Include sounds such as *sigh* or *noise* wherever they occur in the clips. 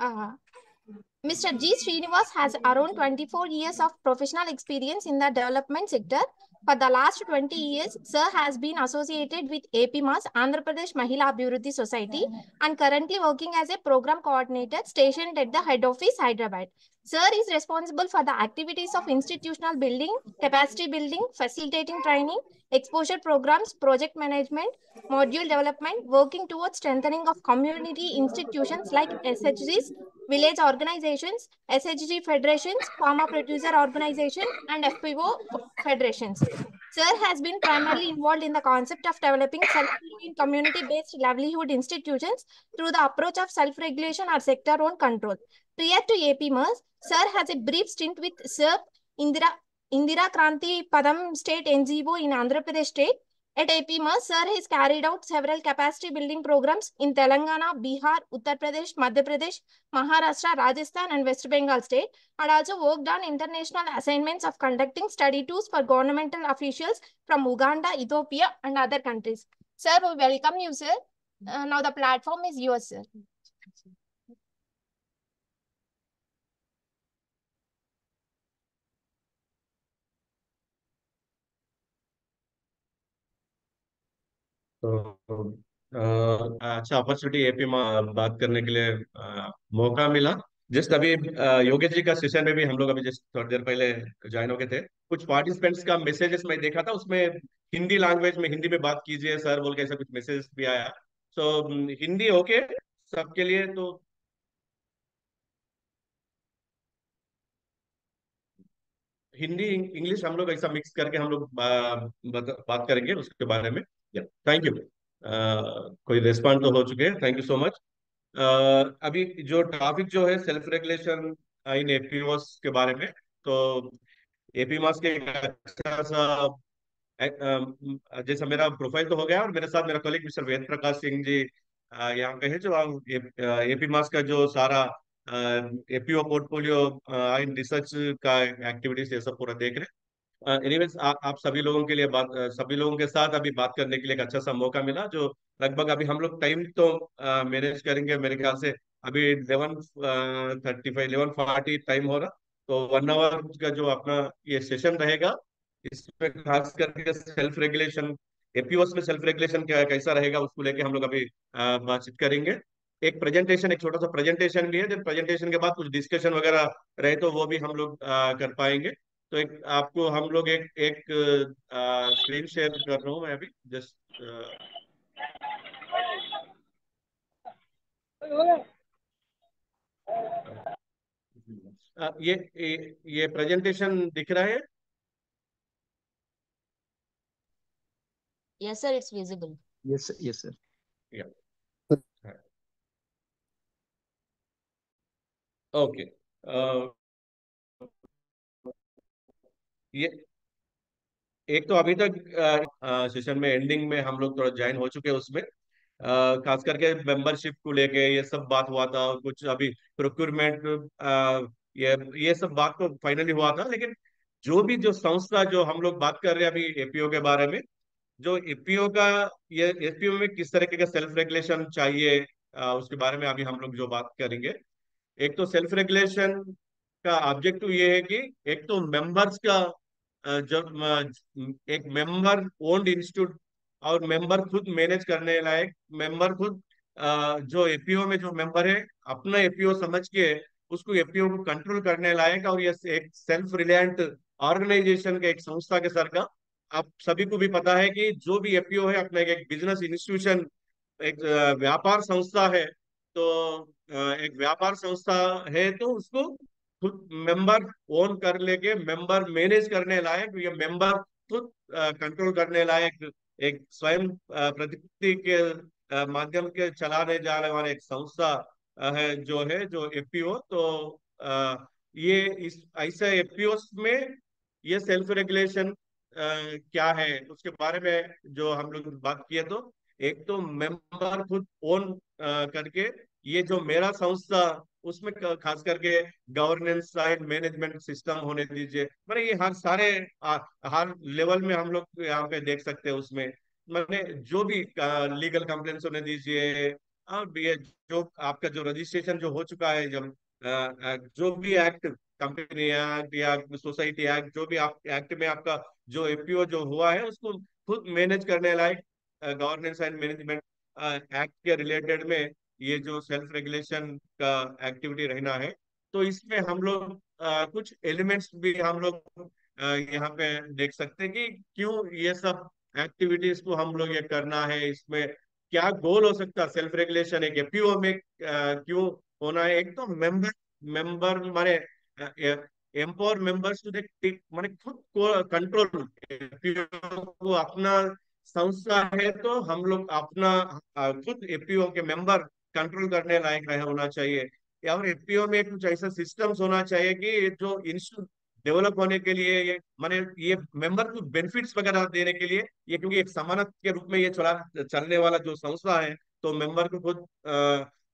Uh, Mr. G. Srinivas has around 24 years of professional experience in the development sector. For the last 20 years, Sir has been associated with APMAS, Andhra Pradesh Mahila Abhiruddhi Society, and currently working as a program coordinator stationed at the head office, Hyderabad. Sir is responsible for the activities of institutional building, capacity building, facilitating training, exposure programs, project management, module development, working towards strengthening of community institutions like SHGs, village organizations, SHG federations, farmer producer organization, and FPO federations. Sir has been primarily involved in the concept of developing self-reliant community-based livelihood institutions through the approach of self-regulation or sector-owned control. Prior to APMERS, Sir has a brief stint with SERP Indira, Indira Kranti Padam State NGO in Andhra Pradesh State. At APMERS, Sir has carried out several capacity building programs in Telangana, Bihar, Uttar Pradesh, Madhya Pradesh, Maharashtra, Rajasthan, and West Bengal State, and also worked on international assignments of conducting study tours for governmental officials from Uganda, Ethiopia, and other countries. Sir, we welcome you, sir. Uh, now the platform is yours, sir. तो अच्छा opportunity AP में बात करने के लिए आ, मौका मिला। Just अभी योगेश जी का सेशन में भी हम लोग अभी जस्ट थोड़ी देर पहले ज्वाइन हो गए थे। कुछ पार्टिसिपेंट्स का मैसेजेस मैं देखा था उसमें हिंदी लैंग्वेज में हिंदी में बात कीजिए सर बोल के ऐसा कुछ मैसेज भी आया। सो so, हिंदी ओके सबके लिए तो हिंदी इंग्लिश हम लोग ऐसा मिक्स करके हम लोग बात करेंगे उसके बारे में। थैंक यू कोई रिस्पॉन्ड तो हो चुके हैं. थैंक यू सो मच अभी जो टॉपिक जो है सेल्फ रेगुलेशन इन एपीओस के बारे में तो एपीमास के अच्छा सा जैसा मेरा प्रोफ़ाइल तो हो गया और मेरे साथ मेरा कलीग मिस्टर वेद प्रकाश सिंह जी यहाँ पे है जो एपी मास का जो सारा एपीओ पोर्टफोलियो इन रिसर्च का एक्टिविटीज़ ये सब पूरा देख रहे एनीवेज आप, सभी लोगों के लिए बात सभी लोगों के साथ अभी बात करने के लिए एक अच्छा सा मौका मिला जो लगभग अभी हम लोग टाइम तो मैनेज करेंगे मेरे ख्याल से अभी eleven thirty five eleven forty time हो रहा तो वन आवर का जो अपना ये सेशन रहेगा इसमें खास करके सेल्फ रेगुलेशन एपीओस में सेल्फ रेगुलेशन क्या कैसा रहेगा उसको लेके हम लोग अभी बातचीत करेंगे। एक प्रेजेंटेशन एक छोटा सा प्रेजेंटेशन भी है जब प्रेजेंटेशन के बाद कुछ डिस्कशन वगैरह रहे तो वो भी हम लोग कर पाएँगे। तो एक आपको हम लोग एक एक स्क्रीन शेयर कर रहा हूँ मैं अभी जस्ट ये ये ये प्रेजेंटेशन दिख रहा है Yes, sir, it's visible. Yes, sir. Yes, sir. Yeah. Okay. Uh, ये एक तो अभी तक सेशन में एंडिंग में हम लोग थोड़ा ज्वाइन हो चुके हैं उसमें। खास करके मेंबरशिप को लेके ये सब बात हुआ था कुछ अभी प्रोक्योरमेंट ये ये सब बात तो फाइनली हुआ था लेकिन जो भी जो संस्था जो हम लोग बात कर रहे हैं अभी एपीओ के बारे में जो एपीओ का ये एपीओ में किस तरीके का सेल्फ रेगुलेशन चाहिए आ, उसके बारे में अभी हम लोग जो बात करेंगे। एक तो सेल्फ रेगुलेशन का ऑब्जेक्टिव ये है कि एक तो मेंबर्स का जब एक मेंबर ओन्ड इंस्टीट्यूट और मेंबर खुद मैनेज करने लायक मेंबर खुद जो एपीओ में जो मेंबर है, अपना एपीओ समझ के उसको एपीओ को कंट्रोल करने लायक और ये एक सेल्फ रिलायंट ऑर्गेनाइजेशन के, एक संस्था के सर का, आप सभी को भी पता है कि जो भी एपीओ है, अपना एक बिज़नेस इंस्टीट्यूशन एक व्यापार संस्था है तो एक व्यापार संस्था है तो उसको खुद मेंबर ओन कर लेके मेंबर मैनेज करने लायक, ये मेंबर खुद कंट्रोल करने लायक एक स्वयं प्रतिपत्ति के माध्यम के चलाने जाने वाले एक संस्था है, जो है, जो एफपीओ तो ये इस, ऐसे एफपीओ में ये सेल्फ रेगुलेशन क्या है, उसके बारे में जो हम लोग बात किए तो एक तो मेंबर खुद ओन करके ये जो मेरा संस्था उसमें खास करके गवर्नेंस साइड मैनेजमेंट सिस्टम होने दीजिए। मैंने ये हर सारे हर लेवल में हम लोग यहाँ पे देख सकते हैं उसमें। मैंने जो भी लीगल कंप्लेन होने दीजिए अब ये जो आपका जो रजिस्ट्रेशन जो हो चुका है, जब जो भी एक्ट कंपनी एक्ट या सोसाइटी एक्ट जो भी आप एक्ट में आपका जो एपीओ जो हुआ है, उसको खुद मैनेज करने लायक गवर्नेंस एंड मैनेजमेंट एक्ट के रिलेटेड में ये जो सेल्फ रेगुलेशन का एक्टिविटी रहना है तो इसमें हम लोग कुछ एलिमेंट्स भी हम लोग यहाँ पे देख सकते हैं कि क्यों ये सब एक्टिविटीज़ को हम लोग ये करना है, इसमें क्या गोल हो सकता है? सेल्फ रेगुलेशन एक एपीओ में क्यों होना है? एक तो मेंबर मेंबर माने एम्पावर मेंबर्स टू माने खुद को कंट्रोल को अपना संस्था है तो हम लोग अपना खुद एपीओ के मेंबर कंट्रोल करने लायक रहे, होना चाहिए। या और एपीओ में कुछ ऐसा सिस्टम्स होना चाहिए कि जो इंस्टीट्यूट डेवलप होने के लिए ये, माने ये मेंबर को बेनिफिट्स वगैरह देने के लिए, ये क्योंकि एक समानत के रूप में ये चला, चलने वाला जो संस्था है तो मेंबर को खुद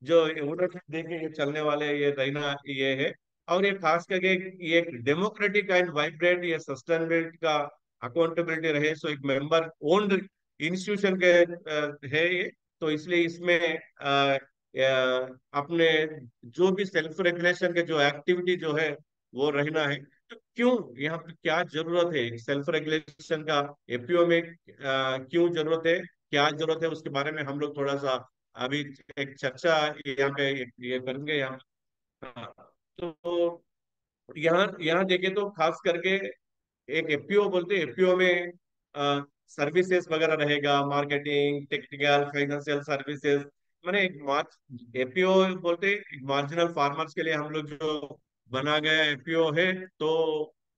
जो ओनरशिप दे के ये चलने वाले ये रहना, ये है। और ये खास करके ये डेमोक्रेटिक एंड वाइब्रेंट ये सस्टेनेबिलिटी का अकाउंटेबिलिटी रहे सो एक मेंबर ओन्ड इंस्टीट्यूशन के है ये। तो इसलिए इसमें अपने जो भी सेल्फ रेगुलेशन के जो एक्टिविटी जो है वो रहना है। तो क्यों यहाँ पे क्या ज़रूरत है? सेल्फ रेगुलेशन का एपीओ में क्यों ज़रूरत है? क्या ज़रूरत है? उसके बारे में हम लोग थोड़ा सा अभी एक चर्चा यहाँ पे ये करेंगे यहाँ। हाँ, तो यहाँ यहाँ देखे तो खास करके एक एपीओ बोलते एपीओ में सर्विसेज़ वगैरह रहेगा मार्केटिंग टेक्निकल फाइनेंशियल सर्विसेज़ मैंने एक मार्च एपीओ बोलते मार्जिनल फार्मर्स के लिए हम लोग जो बना गया एपीओ है तो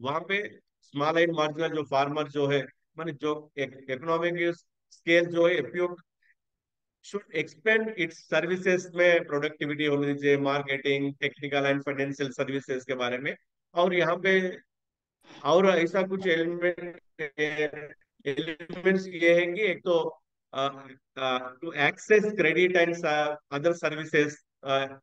वहाँ पे स्मॉल एंड मार्जिनल जो फार्मर जो है, माने जो एक इकोनॉमिक स्केल जो है APO should expand its services में प्रोडक्टिविटी होनी चाहिए marketing technical and financial services के बारे में। और यहाँ पे और ऐसा कुछ एलिमेंट एलिमेंट्स ये है कि एक तो to access credit and other services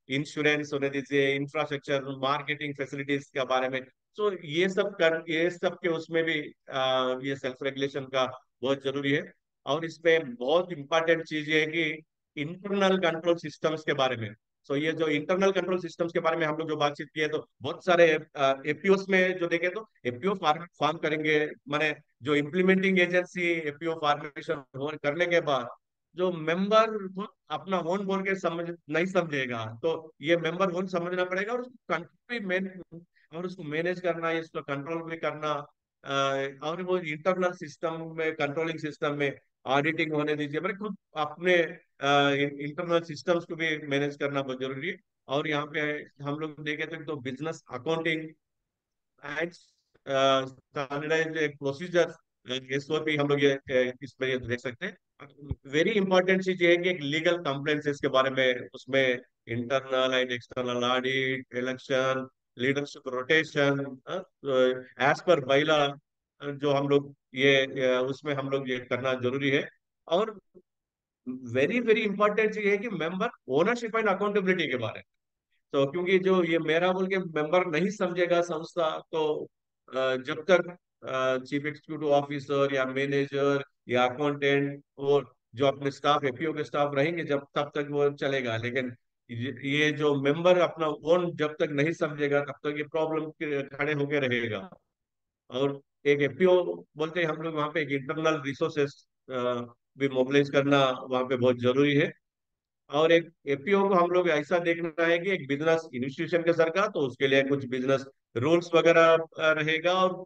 insurance होने दीजिए इंफ्रास्ट्रक्चर मार्केटिंग फैसिलिटीज़ के बारे में। तो ये सब कर ये सब के उसमें भी uh, ये सेल्फ रेगुलेशन का बहुत ज़रूरी है। और इसमें बहुत इंपॉर्टेंट चीज़ ये है कि इंटरनल कंट्रोल सिस्टम्स के बारे में। सो ये जो इंटरनल कंट्रोल सिस्टम्स के बारे में हम लोग जो बातचीत किए तो बहुत सारे एपीओस में जो देखे तो एपीओ फॉर्म करेंगे। माने जो इम्प्लीमेंटिंग एजेंसी एपीओ फॉर्मेशन करने के बाद जो मेंबर अपना ओन बोल के समझ, नहीं समझेगा तो ये मेंबर ओन समझना पड़ेगा और उसको कंट्रोल मैन और उसको मैनेज करना इसको कंट्रोल भी करना और वो इंटरनल सिस्टम में कंट्रोलिंग सिस्टम में ऑडिटिंग होने दीजिए। मेरे खुद अपने इंटरनल सिस्टम्स को भी मैनेज करना बहुत ज़रूरी है। और यहाँ पे हम लोग देखे तो business accounting and standardise procedure SOP हम लोग ये इस पर ये देख सकते हैं। वेरी इंपॉर्टेंट चीज़ ये है कि लीगल कंप्लेंसेस के बारे में, उसमें internal and external audit election leadership rotation as per bylaw जो हम लोग ये, उसमें हम लोग ये करना ज़रूरी है। और वेरी वेरी इंपॉर्टेंट चीज़ है कि मेंबर ओनरशिप एंड अकाउंटेबिलिटी के बारे में। तो क्योंकि जो ये मेरा बोल के मेंबर नहीं समझेगा संस्था तो जब तक चीफ एग्जीक्यूटिव ऑफिसर या मैनेजर या अकाउंटेंट और जो अपने स्टाफ एपीओ के स्टाफ रहेंगे, जब तब तक वो चलेगा। लेकिन ये जो मेंबर अपना ओन जब तक नहीं समझेगा, तब तक ये प्रॉब्लम खड़े होके रहेगा। और एक एपीओ बोलते हैं हम लोग वहाँ पे एक इंटरनल रिसोर्सेस भी मोबिलाइज करना वहाँ पे बहुत ज़रूरी है। और एक एपीओ को हम लोग ऐसा देखना है कि एक बिज़नेस इंस्टीट्यूशन के सर का तो उसके लिए कुछ बिज़नेस रूल्स वगैरह रहेगा और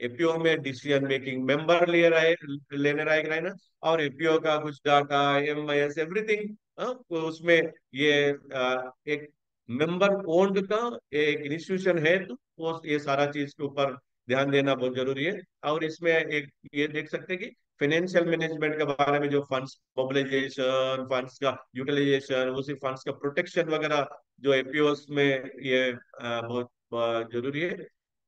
एपीओ में डिसीज़न मेकिंग मेंबर ले रहे, लेने रहेगा ना और एपीओ का कुछ data M I S everything उसमें ये एक मेंबर ओन्ड का एक इंस्टीट्यूशन है तो वो ये सारा चीज़ के ऊपर ध्यान देना बहुत ज़रूरी है। और इसमें एक ये देख सकते हैं कि फाइनेंशियल मैनेजमेंट के बारे में जो फंड्स मोबिलाइजेशन फंड्स का यूटिलाइजेशन उसी फंड्स का प्रोटेक्शन वगैरह जो एपीओस में ये बहुत ज़रूरी है।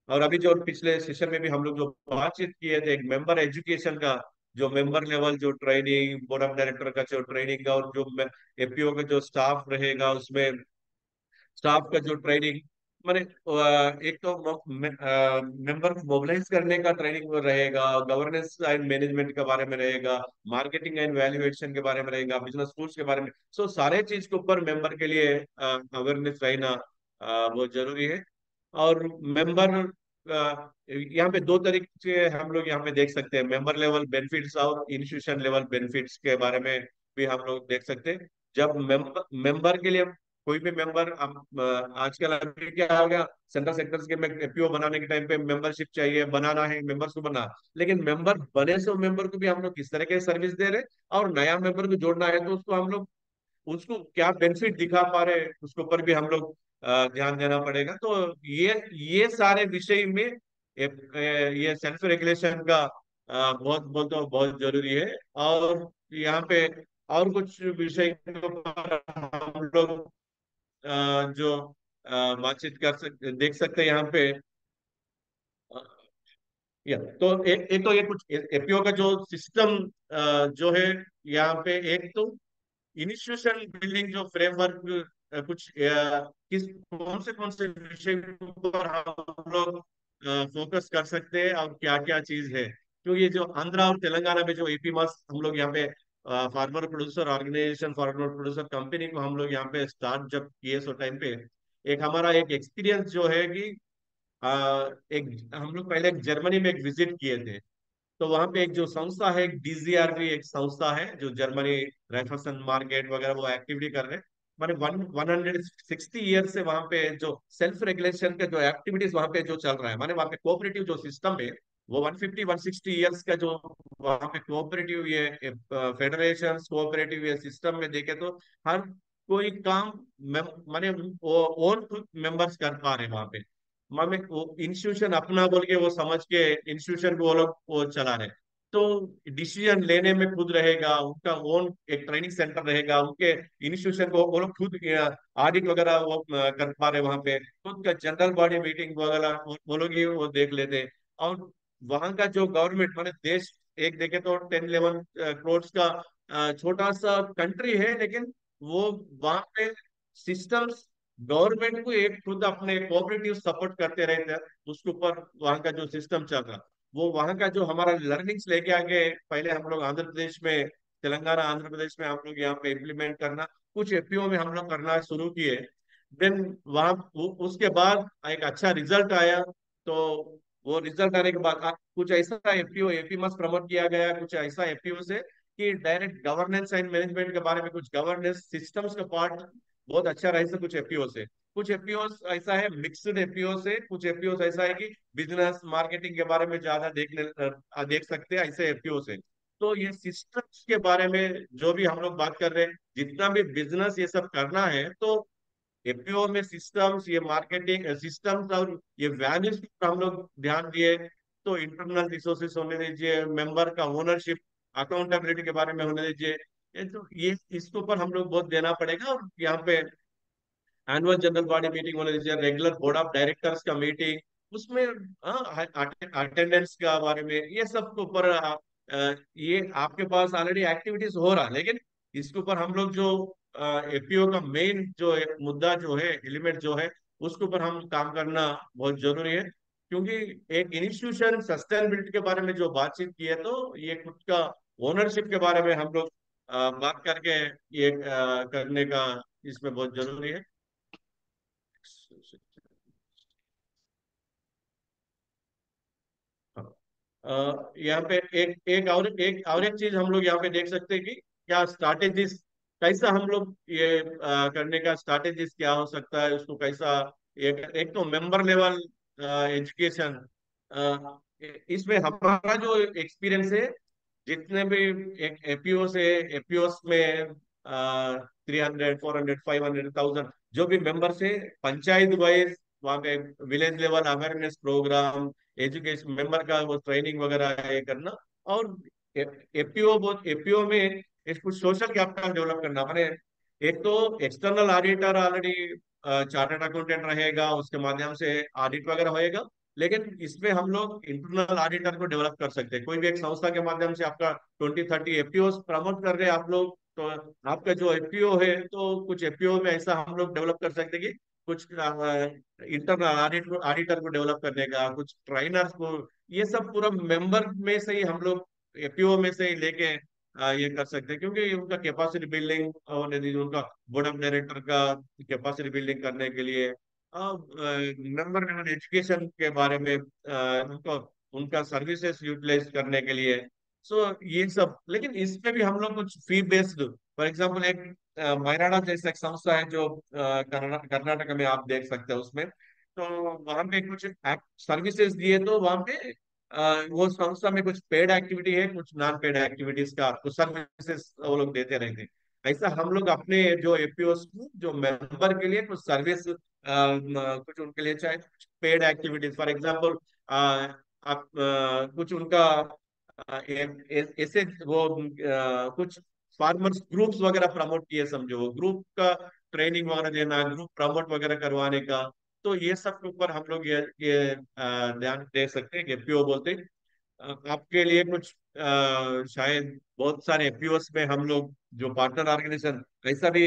और अभी जो पिछले सेशन में भी हम लोग जो बातचीत किए थे, एक मेंबर एजुकेशन का, जो मेंबर लेवल जो ट्रेनिंग बोर्ड ऑफ़ डायरेक्टर का जो ट्रेनिंग और जो एपीओ का जो स्टाफ रहेगा, उसमें स्टाफ का जो ट्रेनिंग मैंने एक तो मेंबर को मोबिलाइज करने का ट्रेनिंग रहेगा गवर्नेंस एंड मैनेजमेंट के बारे में रहेगा मार्केटिंग एंड वैल्यूएशन के बारे में रहेगा बिज़नेस स्कूल्स के बारे में। सो सारे चीज़ के ऊपर मेंबर के लिए अवेयरनेस रहना बहुत ज़रूरी है। और मेंबर यहाँ पे दो तरीके हम लोग यहाँ पे देख सकते हैं। मेंबर लेवल बेनिफिट्स और इंस्टीट्यूशन लेवल बेनिफिट्स के बारे में भी हम लोग देख सकते हैं। जब मेंबर के लिए कोई भी मेंबर आजकल अभी क्या हो गया सेंट्रल सेक्टर्स के में एपीओ बनाने के टाइम पे मेंबरशिप चाहिए बनाना है मेंबर्स को बना। लेकिन मेंबर बने से मेंबर को भी हम लोग किस तरह के सर्विस दे रहे और नया मेंबर को जोड़ना है तो उसको हम लोग उसको क्या बेनिफिट दिखा पा रहे उसके ऊपर भी हम लोग ध्यान देना पड़ेगा। तो ये ये सारे विषय में ए, ए, ये सेल्फ रेगुलेशन का बहुत बहुत तो बहुत ज़रूरी है। और यहाँ पे और कुछ विषय हम लोग जो बातचीत कर सकते देख सकते हैं यहाँ पे। या तो एक एक तो ये कुछ एपीओ का जो सिस्टम जो है यहाँ पे एक तो इनिशिएशन बिल्डिंग जो फ्रेमवर्क कुछ किस, कौन से कौन से विषय पर हम लोग फोकस कर सकते हैं और क्या क्या चीज़ है। क्योंकि ये जो आंध्रा और तेलंगाना में जो एपी मास हम लोग यहाँ पे farmer producer organisation farmer producer company को हम लोग यहाँ पे स्टार्ट जब किए सो टाइम पे एक हमारा एक एक्सपीरियंस जो है कि आ, एक हम लोग पहले जर्मनी में एक विज़िट किए थे। तो वहाँ पे एक जो संस्था है डीजीआरवी एक संस्था है जो जर्मनी रेफरसन मार्केट वगैरह वो एक्टिविटी कर रहे हैं। मैंने one one hundred sixty year से वहाँ पे जो सेल्फ रेगुलेशन के जो एक्टिविटीज़ वहाँ पे जो चल रहा है माने वहाँ पे कोऑपरेटिव जो सिस्टम है वो 150 160 इयर्स का जो वहाँ पे कोऑपरेटिव ये फेडरेशन कोऑपरेटिव ये सिस्टम में देखे तो हर कोई काम माने ओन मेंबर्स कर पा रहे वहाँ पे। वो इंस्टीट्यूशन अपना बोल के वो समझ के इंस्टीट्यूशन को वो लोग वो चला रहे तो डिसीज़न लेने में खुद रहेगा, उनका ओन एक ट्रेनिंग सेंटर रहेगा, उनके इंस्टीट्यूशन को वो लोग खुद ऑडिट वगैरह वो कर पा रहे वहाँ पे। खुद का जनरल बॉडी मीटिंग वगैरह वो लोग ही वो देख लेते और वहाँ का जो गवर्नमेंट माने देश, एक देखे तो टेन इलेवन करोड़ का छोटा सा कंट्री है, लेकिन वो वहाँ पे सिस्टम्स गवर्नमेंट को एक खुद अपने कोऑपरेटिव सपोर्ट करते रहते हैं उसके ऊपर वहाँ का जो सिस्टम चल रहा। वो वहाँ का जो हमारा लर्निंग्स लेके आगे, पहले हम लोग आंध्र प्रदेश में, तेलंगाना, आंध्र प्रदेश में हम लोग यहाँ पे इम्प्लीमेंट करना, कुछ एपीओ में हम लोग करना शुरू किए। देन वहाँ उसके बाद एक अच्छा रिज़ल्ट आया तो वो रिज़ल्ट आने के बाद कुछ ऐसा एपीओ एपी मस प्रमोट किया गया, कुछ ऐसा एपीओ से कि डायरेक्ट गवर्नेंस एंड मैनेजमेंट के बारे में कुछ गवर्नेंस सिस्टम्स का पार्ट बहुत अच्छा रहे कुछ एपीओ से। कुछ एपीओ ऐसा है मिक्सड एपीओ से, कुछ एपीओ ऐसा है कि बिज़नेस मार्केटिंग के बारे में ज़्यादा देखने देख सकते हैं ऐसे एपीओ से। तो ये सिस्टम्स के बारे में जो भी हम लोग बात कर रहे हैं, जितना भी बिज़नेस ये सब करना है तो एपीओ में सिस्टम्स, ये मार्केटिंग सिस्टम्स और ये वैल्यूज़ पर हम लोग ध्यान दिए तो इंटरनल रिसोर्सेस होने दीजिए, मेंबर का ओनरशिप, अकाउंटेबिलिटी के बारे में होने दीजिए तो ये इसके ऊपर हम लोग बहुत देना पड़ेगा और यहाँ पे एनुअल जनरल बॉडी मीटिंग होने दीजिए रेगुलर बोर्ड ऑफ़ डायरेक्टर्स का मीटिंग उसमें अटेंडेंस का बारे में, ये सब के ऊपर ये आपके पास ऑलरेडी एक्टिविटीज़ हो रहा है, लेकिन इसके ऊपर हम लोग जो एपीओ का मेन जो मुद्दा जो है एलिमेंट जो है, उसके ऊपर हम काम करना बहुत ज़रूरी है क्योंकि एक इंस्टीट्यूशन सस्टेनेबिलिटी के बारे में जो बातचीत की है तो ये खुद का ओनरशिप के बारे में हम लोग बात करके ये करने का इसमें बहुत ज़रूरी है हाँ। यहाँ पे एक एक और एक और एक चीज़ हम लोग यहाँ पे देख सकते हैं कि क्या स्ट्रैटेजीज कैसा हम लोग ये आ, करने का स्ट्रैटेजीज क्या हो सकता है उसको कैसा एक एक तो मेंबर लेवल एजुकेशन इसमें हमारा जो एक्सपीरियंस है जितने भी एक एपीओ से एपीओस में three hundred four hundred five hundred thousand जो भी मेंबर से पंचायत वाइज वहाँ पे village level awareness programme education member का वो ट्रेनिंग वगैरह ये करना और एपीओ एपीओ में इसको सोशल कैपिटल डेवलप करना। मैंने एक तो external auditor already chartered accountant रहेगा, उसके माध्यम से ऑडिट वगैरह होएगा, लेकिन इसमें हम लोग इंटरनल ऑडिटर को डेवलप कर सकते हैं। कोई भी एक संस्था के माध्यम से आपका ट्वेंटी थर्टी एपीओ प्रमोट कर रहे हैं आप लोग तो आपका जो एपीओ है तो कुछ एपीओ में ऐसा हम लोग डेवलप कर सकते हैं कि कुछ इंटरनल ऑडिट ऑडिटर को डेवलप करने का, कुछ ट्रेनर्स को, ये सब पूरा मेंबर में से ही हम लोग एपीओ में से लेके ये कर सकते हैं क्योंकि उनका कैपेसिटी बिल्डिंग और उनका बोर्ड ऑफ़ डायरेक्टर का कैपेसिटी बिल्डिंग करने के लिए मेंबर लेवल एजुकेशन के बारे में उनको उनका सर्विसेज़ यूटिलाइज करने के लिए। सो so, ये सब लेकिन इसमें भी हम लोग कुछ फ़ी बेस्ड फॉर एग्जांपल एक मायनाडा जैसा एक संस्था है जो कर्नाटक में आप देख सकते हैं उसमें। तो वहाँ पे कुछ सर्विसेज़ दिए तो वहाँ पे वो संस्था में कुछ पेड एक्टिविटी है, कुछ नॉन पेड एक्टिविटीज़ का कुछ सर्विसेज़ वो लोग देते रहते हैं ऐसा हम लोग अपने जो एपीओ जो मेंबर के लिए कुछ सर्विस कुछ उनके लिए चाहे पेड एक्टिविटीज़ फॉर एग्जांपल आप कुछ उनका ऐसे वो कुछ फार्मर्स ग्रुप्स वगैरह प्रमोट किए समझो। ग्रुप का ट्रेनिंग वगैरह देना ग्रुप प्रमोट वगैरह करवाने का तो ये सब के ऊपर हम लोग ये ये ध्यान दे सकते हैं एपीओ बोलते हैं। आपके लिए कुछ आ, शायद बहुत सारे एपीओ में हम लोग जो पार्टनर ऑर्गेनाइजेशन ऐसा भी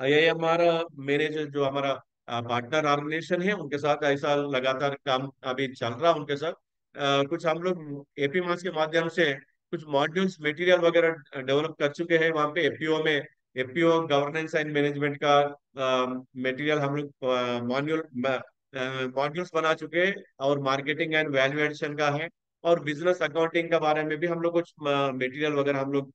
आई हमारा मेरे जो, जो हमारा पार्टनर ऑर्गेनाइजेशन है उनके साथ ऐसा लगातार काम अभी चल रहा है उनके साथ। आ, कुछ हम लोग एपी मास के माध्यम से कुछ मॉड्यूल्स मटेरियल वगैरह डेवलप कर चुके हैं। वहाँ पे एपीओ में एपीओ गवर्नेंस एंड मैनेजमेंट का मटेरियल हम लोग मॉड्यूल मॉड्यूल्स बना चुके हैं और मार्केटिंग एंड वैल्यूएशन का है और बिज़नेस अकाउंटिंग के बारे में भी हम लोग कुछ मटेरियल वगैरह हम लोग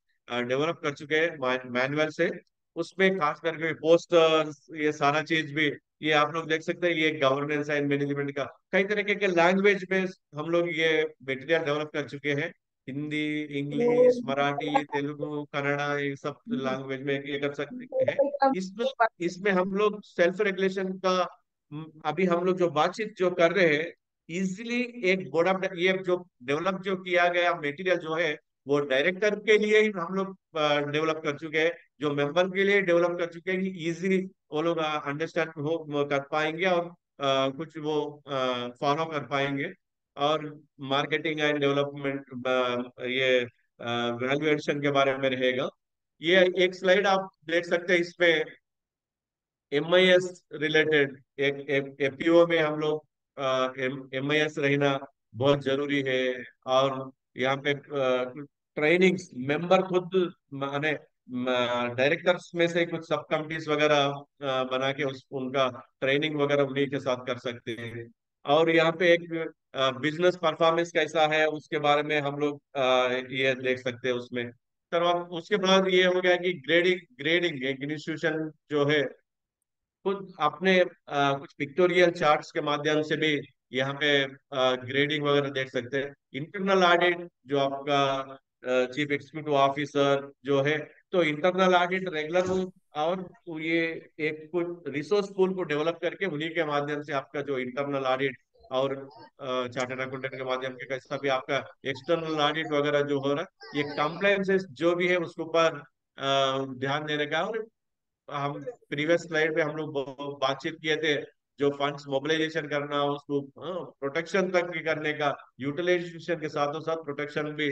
डेवलप कर चुके हैं मैनुअल से। उसमें खास करके पोस्टर्स ये सारा चीज़ भी, ये आप लोग देख सकते हैं, ये गवर्नेंस एंड मैनेजमेंट का। कई तरीके के लैंग्वेज में हम लोग ये मटेरियल डेवलप कर चुके हैं। हिंदी इंग्लिश *laughs* मराठी तेलुगु कन्नड़ा ये सब *laughs* लैंग्वेज में ये कर सकते हैं। इसमें इसमें हम लोग सेल्फ रेगुलेशन का अभी हम लोग जो बातचीत जो कर रहे हैं इजिली एक बोर्ड ऑफ़ ये जो डेवलप जो किया गया मटेरियल जो है वो डायरेक्टर के लिए ही हम लोग डेवलप कर चुके हैं। जो मेंबर के लिए डेवलप कर चुके हैं इजिली वो लोग अंडरस्टैंड हो कर पाएँगे और आ, कुछ वो फॉलो कर पाएँगे। और मार्केटिंग एंड डेवलपमेंट ये वैल्यू एडिशन के बारे में रहेगा। ये एक स्लाइड आप देख सकते हैं इसमें। एम आई एस रिलेटेड एक एपीओ में हम लोग एम आई एस रहना बहुत ज़रूरी है। और यहाँ पे ट्रेनिंग्स मेंबर खुद, माने डायरेक्टर्स में से कुछ सब कमिटीज वगैरह बना के उस, उनका ट्रेनिंग वगैरह उन्हीं के साथ कर सकते हैं। और यहाँ पे एक बिज़नेस परफॉर्मेंस कैसा है उसके बारे में हम लोग ये देख सकते हैं उसमें। सर उसके बाद ये हो गया कि ग्रेडिंग ग्रेडिंग एक इंस्टीट्यूशन जो है खुद अपने आ, कुछ पिक्टोरियल चार्ट्स के माध्यम से भी यहाँ पे ग्रेडिंग वगैरह देख सकते हैं। इंटरनल ऑडिट जो आपका चीफ एग्जीक्यूटिव ऑफिसर जो है तो इंटरनल ऑडिट रेगुलर और ये एक कुछ रिसोर्स पूल को डेवलप करके उन्हीं के माध्यम से आपका जो इंटरनल ऑडिट और चार्टर्ड अकाउंटेंट के माध्यम के कैसा भी आपका एक्सटर्नल ऑडिट वगैरह जो हो रहा है, ये कंप्लायंसेस जो भी है उसके ऊपर ध्यान देने का और हम प्रीवियस स्लाइड पे हम लोग बातचीत किए थे जो फंड्स मोबिलाइजेशन करना, उसको प्रोटेक्शन तक भी करने का यूटिलाइजेशन के साथों साथ प्रोटेक्शन भी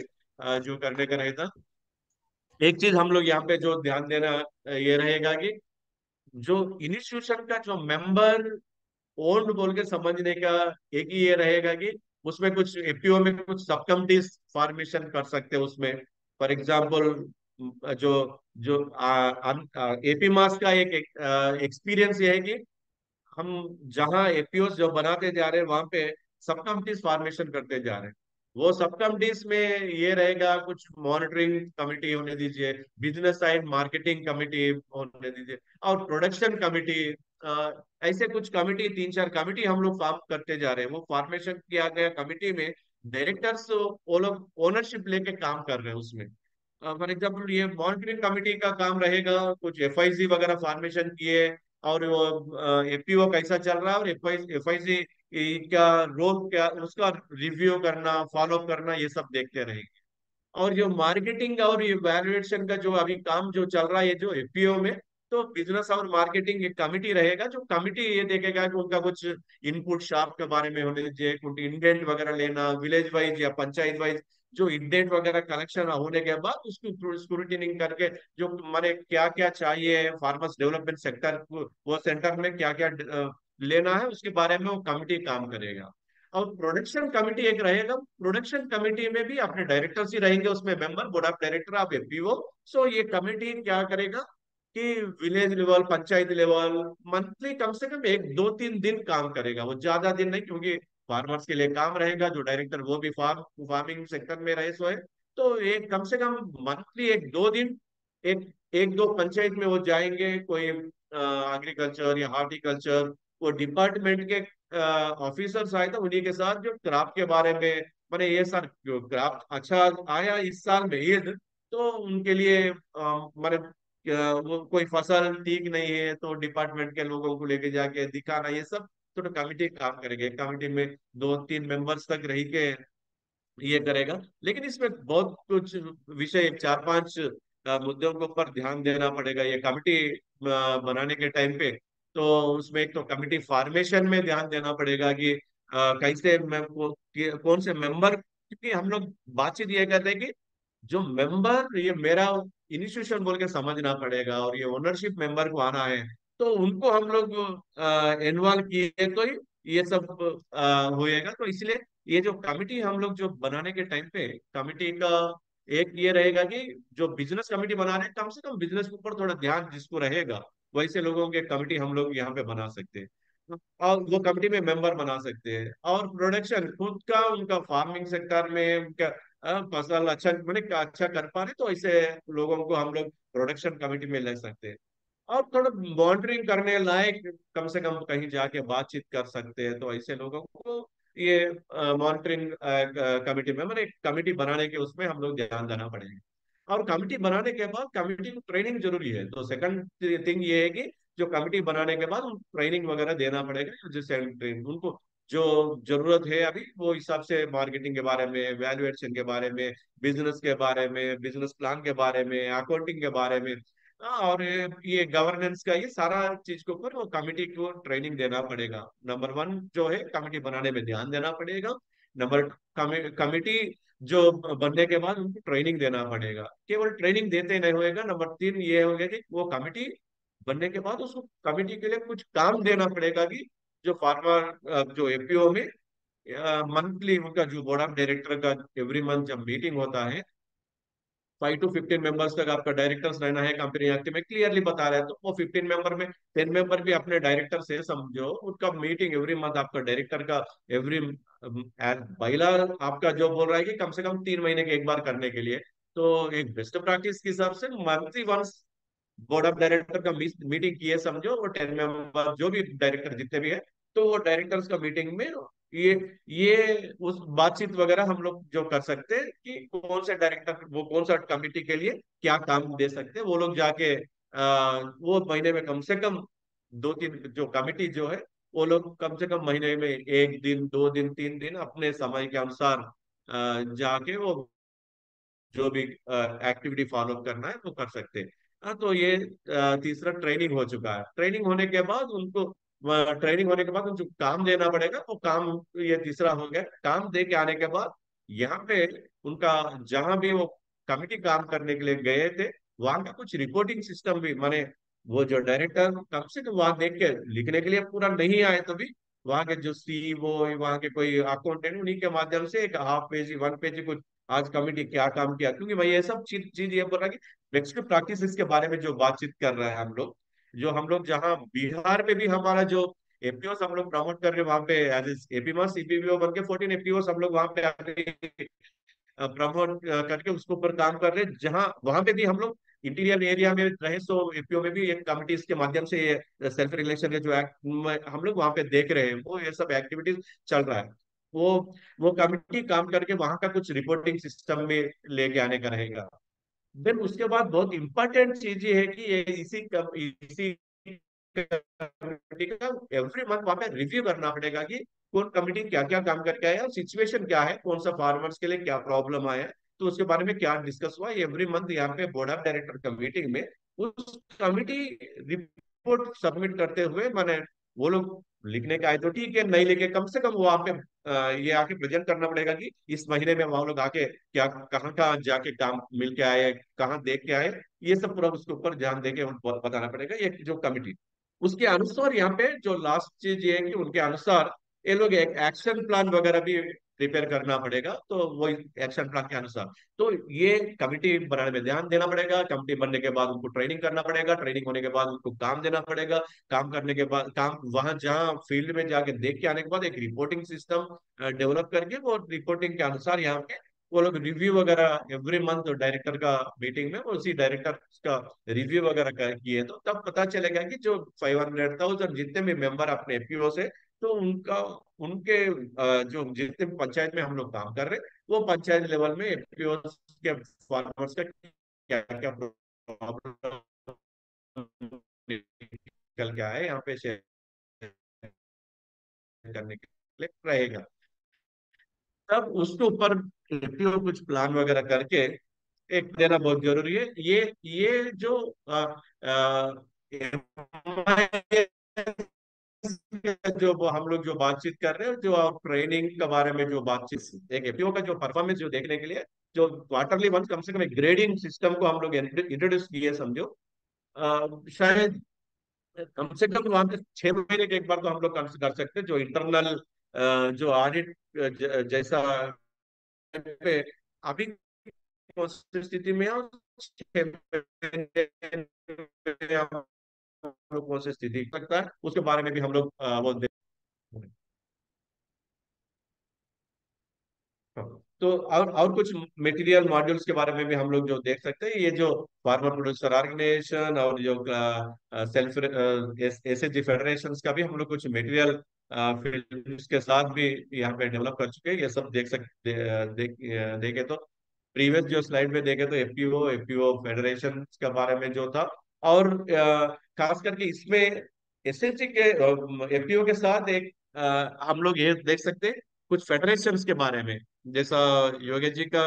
जो करने का रहता एक चीज़ हम लोग यहाँ पे जो ध्यान देना, ये रहेगा कि जो इंस्टीट्यूशन का जो मेंबर ओल्ड बोल के समझने का एक ही ये रहेगा कि उसमें कुछ एपीओ में कुछ सब कमिटीज फॉर्मेशन कर सकते हैं उसमें। फॉर एग्ज़ाम्पल जो जो एपी मास का एक एक्सपीरियंस ये है कि हम जहाँ एपीओ जो बनाते जा रहे हैं, वहाँ पे सब कमिटीज फॉर्मेशन करते जा रहे हैं। वो सब कमिटीज में ये रहेगा, कुछ मॉनिटरिंग कमिटी होने दीजिए बिज़नेस साइड मार्केटिंग कमिटी होने दीजिए, और प्रोडक्शन कमिटी ऐसे कुछ कमिटी तीन चार कमिटी हम लोग फॉर्म करते जा रहे हैं। वो फॉर्मेशन किया गया कमिटी में डायरेक्टर्स वो लोग ओनरशिप लेके काम कर रहे हैं उसमें। फॉर एग्ज़ाम्पल ये मॉनिटरिंग कमिटी का काम रहेगा, कुछ एफ़ वगैरह फॉर्मेशन किए और वो एपीओ कैसा चल रहा है और एफ़ आई क्या रोल क्या, उसका रिव्यू करना फॉलोअप करना, ये सब देखते रहेंगे। और जो मार्केटिंग और ये वैल्यूएशन का जो अभी काम जो चल रहा है जो एपीओ में तो बिज़नेस और मार्केटिंग एक कमिटी रहेगा, जो कमिटी ये देखेगा कि उनका कुछ इनपुट शॉप के बारे में होने दीजिए, कुछ इंडेंट वगैरह लेना विलेज वाइज या पंचायत वाइज जो इंडेंट वगैरह कलेक्शन होने के बाद उसकी स्क्रूटिनिंग करके जो माने क्या क्या चाहिए फार्मर्स डेवलपमेंट सेक्टर वो सेंटर में क्या क्या लेना है, उसके बारे में वो कमिटी काम करेगा। और प्रोडक्शन कमिटी एक रहेगा प्रोडक्शन कमिटी में भी अपने डायरेक्टर्स ही रहेंगे, उसमें member board of director of APO so ये कमिटी क्या करेगा कि village level panchayat level monthly कम से कम एक, दो, तीन दिन काम करेगा। वो ज़्यादा दिन नहीं, क्योंकि फार्मर्स के लिए काम रहेगा, जो डायरेक्टर वो भी फार्म फ़ार्मिंग सेक्टर में रहे सो है तो एक, कम से कम मंथली एक, दो दिन, एक एक, दो पंचायत में वो जाएँगे, कोई एग्रीकल्चर या हार्टिकल्चर वो डिपार्टमेंट के ऑफिसर्स आए थे उन्हीं के साथ जो क्रॉप के बारे में, मैंने ये सर क्रॉप अच्छा आया इस साल में ईद तो उनके लिए मैंने वो कोई फ़सल ठीक नहीं है तो डिपार्टमेंट के लोगों को लेके जाके दिखाना ये सब तो, कमिटी काम करेगी। कमिटी में दो तीन मेंबर्स तक रही के ये करेगा। लेकिन इसमें बहुत कुछ विषय चार पाँच मुद्दों के ऊपर ध्यान देना पड़ेगा। ये कमिटी बनाने के टाइम पे तो उसमें एक तो कमिटी फॉर्मेशन में ध्यान देना पड़ेगा कि कैसे कौन से मेंबर क्योंकि हम लोग बातचीत ये करते हैं कि जो मेंबर ये मेरा इंस्टीट्यूशन बोल के समझना पड़ेगा और ये ओनरशिप मेंबर को आना है? तो उनको हम लोग इन्वॉल्व किए तो ही ये सब होएगा। तो इसलिए ये जो कमिटी हम लोग जो बनाने के टाइम पे कमिटी का एक ये रहेगा कि जो बिज़नेस कमिटी बना रहे कम से कम बिज़नेस के ऊपर थोड़ा ध्यान जिसको रहेगा, वैसे लोगों के कमिटी हम लोग यहाँ पे बना सकते हैं। और वो कमिटी में मेंबर बना सकते हैं। और प्रोडक्शन खुद का, उनका फ़ार्मिंग सेक्टर में उनका फ़सल अच्छा मैंने अच्छा कर पा रहे तो ऐसे लोगों को हम लोग प्रोडक्शन कमेटी में ले सकते हैं। और थोड़ा मॉनिटरिंग करने लायक कम से कम कहीं जाके बातचीत कर सकते हैं तो ऐसे लोगों को ये मॉनिटरिंग कमेटी में, मैंने कमेटी बनाने के उसमें हम लोग ध्यान देना पड़ेगा। और कमेटी बनाने के बाद कमेटी को ट्रेनिंग ज़रूरी है तो सेकंड थिंग ये है कि जो कमेटी बनाने के बाद उनको ट्रेनिंग वगैरह देना पड़ेगा जिससे उनको जो ज़रूरत है अभी वो हिसाब से मार्केटिंग के बारे में वैल्यूएशन के बारे में बिज़नेस के बारे में बिज़नेस प्लान के बारे में अकाउंटिंग के बारे में हाँ, और ये गवर्नेंस का ये सारा चीज़ के ऊपर कमिटी को ट्रेनिंग देना पड़ेगा। नंबर वन जो है कमिटी बनाने में ध्यान देना पड़ेगा। नंबर कमिटी जो बनने के बाद उनको ट्रेनिंग देना पड़ेगा। केवल ट्रेनिंग देते नहीं होएगा। नंबर तीन ये हो गया कि वो कमिटी बनने के बाद उसको कमिटी के लिए कुछ काम देना पड़ेगा कि जो फार्मर जो एपीओ में मंथली उनका जो बोर्ड ऑफ़ डायरेक्टर का एवरी मंथ जब मीटिंग होता है फाइव टू फिफ्टीन मेंबर्स तक आपका डायरेक्टर्स रहना है कंपनी एक्ट में क्लियरली बता रहे हैं। तो वो फिफ्टीन मेंबर में टेन मेंबर भी अपने डायरेक्टर से समझो, उनका मीटिंग एवरी मंथ आपका डायरेक्टर का एवरी महिला आपका जो बोल रहा है कि कम से कम तीन महीने के एक बार करने के लिए। तो एक बेस्ट प्रैक्टिस के हिसाब से monthly once board of director का मीटिंग किए समझो और टेन मेंबर जो भी डायरेक्टर जितने भी है तो वो डायरेक्टर्स का मीटिंग में ये ये उस बातचीत वगैरह हम लोग जो कर सकते हैं कि कौन से डायरेक्टर वो कौन सा कमिटी के लिए क्या काम दे सकते हैं। वो लोग जाके आ, वो महीने में कम से कम दो तीन जो कमिटी जो है वो लोग कम से कम महीने में एक दिन दो दिन तीन दिन अपने समय के अनुसार जाके वो जो भी एक्टिविटी फॉलो करना है वो कर सकते हैं। हाँ तो ये तीसरा ट्रेनिंग हो चुका है। ट्रेनिंग होने के बाद उनको ट्रेनिंग होने के बाद उनको काम देना पड़ेगा, वो काम ये तीसरा हो गया। काम दे के आने के बाद यहाँ पे उनका जहाँ भी वो कमिटी काम करने के लिए गए थे, वहाँ का कुछ रिपोर्टिंग सिस्टम भी, माने वो जो डायरेक्टर कम से कम वहाँ देख के लिखने के लिए पूरा नहीं आए तो भी वहाँ के जो सी वो वहाँ के कोई अकाउंटेंट उन्हीं के माध्यम से एक हाफ़ पेज वन पेज कुछ आज कमिटी क्या काम किया। क्योंकि भाई ये सब चीज़ ये बोल रहा है कि प्रैक्टिस इसके बारे में जो बातचीत कर रहे हैं हम लोग जो हम लोग जहाँ बिहार में भी हमारा जो एपीओ हम लोग प्रमोट कर रहे हैं, वहाँ पे एज एपी मास बन के फोर्टीन एपीओ हम लोग वहाँ पे प्रमोट करके उसके ऊपर काम कर रहे हैं। जहाँ, वहाँ पे भी हम लोग इंटीरियर एरिया में रहे सो एपीओ में भी एक कमिटीज के माध्यम से ये सेल्फ रिलेशन जो एक्ट हम लोग वहाँ पे देख रहे हैं, वो ये सब एक्टिविटीज़ चल रहा है। वो वो कमिटी काम करके वहाँ का कुछ रिपोर्टिंग सिस्टम में लेके आने का रहेगा। देन उसके बाद बहुत इंपॉर्टेंट चीज़ ये है कि ये इसी कम, इसी एवरी मंथ वहाँ पे रिव्यू करना पड़ेगा कि कौन कमिटी क्या क्या काम करके आया सिचुएशन क्या है कौन सा फार्मर्स के लिए क्या प्रॉब्लम आया तो उसके बारे में क्या डिस्कस हुआ एवरी मंथ यहाँ पे बोर्ड ऑफ़ डायरेक्टर का मीटिंग में उस कमिटी रिपोर्ट सबमिट करते हुए मैंने वो लोग लिखने का आए तो ठीक है नहीं लिखे कम से कम वहाँ पे ये आके प्रेजेंट करना पड़ेगा कि इस महीने में वहाँ लोग आके क्या, कहाँ कहाँ जाके काम मिल के आए, कहाँ देख के आए, ये सब पूरा उसके ऊपर ध्यान दे देके बताना पड़ेगा, ये जो कमिटी उसके अनुसार यहाँ पे जो लास्ट चीज़ ये है कि उनके अनुसार ये लोग एक एक्शन प्लान वगैरह भी प्रिपेयर करना पड़ेगा तो वो एक्शन प्लान के अनुसार। तो ये कमिटी बनाने में ध्यान देना पड़ेगा, कमिटी बनने के बाद उनको ट्रेनिंग करना पड़ेगा, ट्रेनिंग होने के बाद उनको काम देना पड़ेगा। काम करने के बाद, काम वहाँ जहाँ फ़ील्ड में जाके देख के आने के बाद एक रिपोर्टिंग सिस्टम डेवलप करके वो रिपोर्टिंग के अनुसार यहाँ पे वो लोग रिव्यू वगैरह एवरी मंथ डायरेक्टर का मीटिंग में उसी डायरेक्टर का रिव्यू वगैरह किए तो तब पता चलेगा कि जो फाइव हंड्रेड थाउज़ेंड जितने भी मेंबर अपने एपीओ से तो उनका उनके जो जितने पंचायत में हम लोग काम कर रहे हैं वो पंचायत लेवल में के फार्मर्स का क्या क्या प्रॉब्लम निकल के आए यहाँ पे करने के लिए रहेगा। तब उसके ऊपर कुछ प्लान वगैरह करके एक देना बहुत ज़रूरी है। ये ये जो आ, आ, जो हम लोग जो बातचीत कर रहे हैं, जो ट्रेनिंग के बारे में जो बातचीत एक एपीओ का जो परफॉर्मेंस जो देखने के लिए, जो क्वार्टरली वंस कम से कम एक ग्रेडिंग सिस्टम को हम लोग इंट्रोड्यूस किए समझो। शायद कम से कम वहाँ पे छह महीने के एक बार तो हम लोग कर सकते जो इंटरनल जो ऑडिट जैसा पे अभी स्थिति में कौन सी स्थिति सकता है। उसके बारे में भी हम लोग वो हाँ, तो और और कुछ मटेरियल मॉड्यूल्स के बारे में भी हम लोग जो देख सकते हैं ये जो फार्मर प्रोड्यूसर ऑर्गेनाइजेशन और जो सेल्फ एस एच फेडरेशन का भी हम लोग कुछ मटेरियल फ़िल्म के साथ भी यहाँ पे डेवलप कर चुके हैं। ये सब देख सकते देख देखे तो। प्रीवियस जो स्लाइड में देखे तो एपीओ एपीओ फेडरेशन के बारे में जो था और खास करके इसमें एसएचजी के एपीओ के साथ एक हम लोग ये देख सकते हैं, कुछ फेडरेशन के बारे में। जैसा योगेश जी का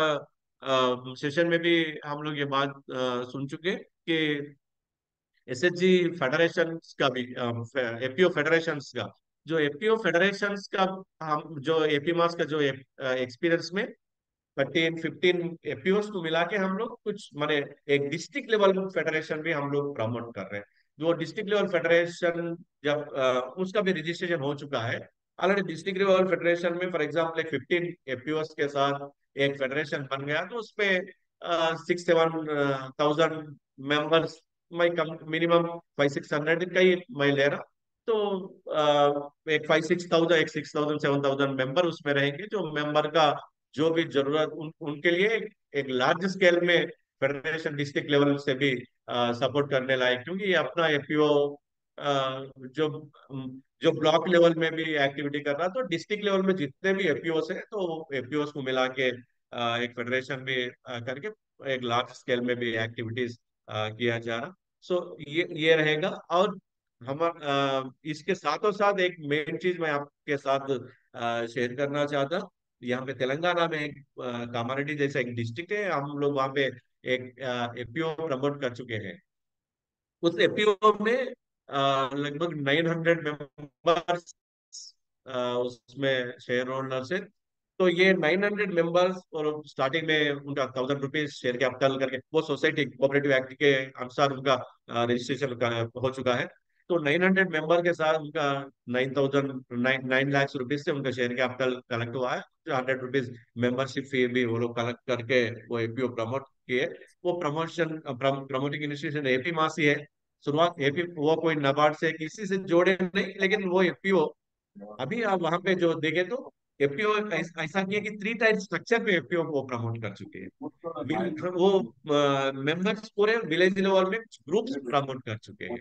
सेशन में भी हम लोग ये बात सुन चुके कि एस एच जी फेडरेशन का भी एपीओ फेडरेशन का। जो एपीओ फेडरेशन का हम, जो एपी मास का जो एक्सपीरियंस में थर्टीन फिफ्टीन एपीओ को मिला के हम लोग कुछ, माने एक डिस्ट्रिक्ट लेवल फेडरेशन भी हम लोग प्रमोट कर रहे हैं। जो डिस्ट्रिक्ट लेवल फेडरेशन जब उसका भी रजिस्ट्रेशन हो चुका है ऑलरेडी डिस्ट्रिक्ट लेवल फेडरेशन में फॉर एग्ज़ाम्पल एक फिफ्टीन एपीओ के साथ एक फेडरेशन बन गया तो उसमें सिक्स सेवन थाउज़ेंड मेंबर्स मैं कम मिनिमम फाइव सिक्स हंड्रेड का ही मैं ले रहा। तो आ, एक फाइव सिक्स थाउज़ेंड एक six thousand seven thousand member उसमें रहेंगे जो मेंबर का जो भी ज़रूरत उन, उनके लिए एक लार्ज स्केल में फेडरेशन डिस्ट्रिक्ट लेवल से भी सपोर्ट करने लायक क्योंकि अपना एपीओ जो जो ब्लॉक लेवल में भी एक्टिविटी कर रहा तो डिस्ट्रिक्ट लेवल में जितने भी एपीओ है तो एपीओ को मिला के एक फेडरेशन भी करके एक लार्ज स्केल में भी एक्टिविटीज़ किया जा रहा। सो so, ये ये रहेगा। और हम इसके साथों साथ एक मेन चीज़ मैं आपके साथ शेयर करना चाहता यहाँ पे तेलंगाना में एक कामारेड्डी जैसा एक डिस्ट्रिक्ट है। हम लोग वहाँ पे एक एपीओ प्रमोट कर चुके हैं। उस एपीओ में लगभग 900 मेंबर्स उसमें शेयर होल्डर्स है तो ये 900 मेंबर्स और स्टार्टिंग में उनका थाउज़ेंड रुपीज़ शेयर कैपिटल करके वो सोसाइटी कोऑपरेटिव एक्ट के अनुसार उनका रजिस्ट्रेशन हो चुका है। तो 900 मेंबर के साथ उनका 9000 नाइन लाख रुपीज़ से उनका शेयर कैपिटल कलेक्ट हुआ है। हंड्रेड रुपीज़ मेंबरशिप फ़ी भी वो लोग कलेक्ट करके वो एपीओ प्रमोट किए। वो प्रमोशन प्रमोटिंग इंस्टीट्यूशन एपी मासी है। शुरुआत एपी वो कोई नबार्ड से किसी से जोड़े नहीं, लेकिन वो एपीओ अभी आप वहाँ पे जो देखे तो एपीओ ऐसा किया कि थ्री टाइप स्ट्रक्चर पे एपीओ को प्रमोट कर चुके हैं। वो मेंबर्स पूरे विलेज लेवल में ग्रुप्स प्रमोट कर चुके हैं।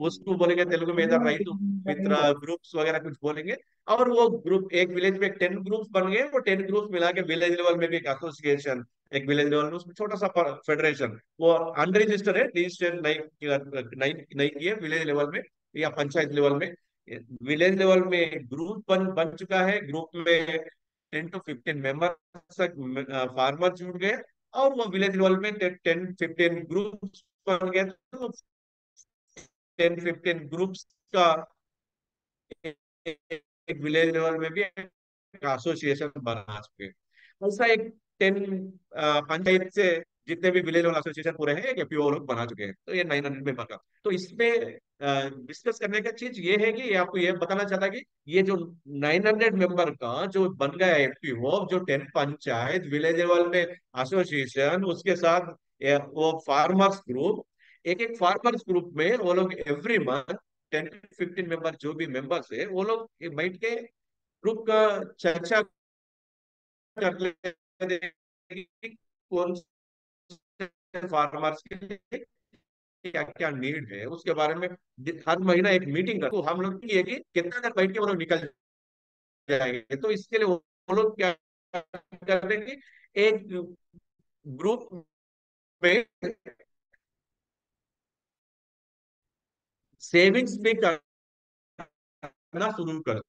उसको बोलेंगे तेलुगु में इधर राइतु मित्र ग्रुप्स वगैरह कुछ बोलेंगे। और वो ग्रुप एक विलेज में टेन ग्रुप्स बन गए वो टेन ग्रुप्स मिला के विलेज लेवल में भी एक एसोसिएशन एक विलेज लेवल में उसमें छोटा सा फेडरेशन वो अनरजिस्टर्ड है रजिस्टर्ड नहीं नहीं किए विलेज लेवल में या पंचायत लेवल में। विलेज लेवल में ग्रुप बन बन चुका है। ग्रुप में ten to fifteen member farmer जुड़ गए और वो विलेज लेवल में टेन फिफ्टीन ग्रुप बन गए। तो टेन फिफ्टीन ग्रुप्स का एक विलेज लेवल में भी एसोसिएशन बना चुके ऐसा एक टेन पंचायत से जितने भी विलेज लेवल एसोसिएशन पूरे हैं, एक एपीओ लोग बना चुके हैं। तो ये नाइन हंड्रेड मेंबर का। तो इसमें डिस्कस करने का चीज़ ये है कि आपको ये बताना चाहता कि ये जो 900 मेंबर का जो बन गया एपीओ जो टेन पंचायत विलेज लेवल में एसोसिएशन उसके साथ वो फार्मर्स ग्रुप एक एक फार्मर्स ग्रुप में वो लोग every month ten fifteen member जो भी मेंबर्स है, वो लोग बैठ के ग्रुप का चर्चा कर लेते कौन फार्मर्स के लिए क्या क्या नीड है, उसके बारे में हर महीना एक मीटिंग कर तो हम लोग की है कि कितना देर बैठ के वो लोग निकल जाएँगे। तो इसके लिए वो लोग क्या कर देंगे एक ग्रुप में सेविंग्स भी करना शुरू कर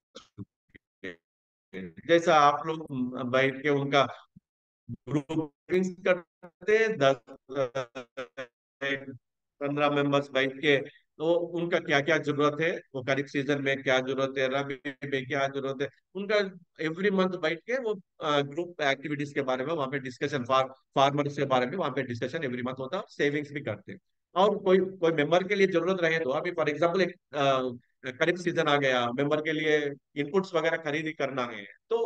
जैसा आप लोग बैठ के उनका ग्रुपिंग करते दस पंद्रह मेंबर्स बैठ के तो उनका क्या क्या ज़रूरत है? वो खरीफ सीज़न में क्या ज़रूरत है? रबी में क्या ज़रूरत है? उनका एवरी मंथ बैठ के वो ग्रुप एक्टिविटीज़ के बारे में वहाँ पे डिस्कशन फार, फार्मर्स के बारे में वहाँ पे डिस्कशन एवरी मंथ होता है। सेविंग्स भी करते हैं। और कोई कोई मेंबर के लिए ज़रूरत रहे तो अभी फॉर एग्ज़ाम्पल एक करीब सीज़न आ गया मेंबर के लिए इनपुट्स वगैरह खरीदी करना है तो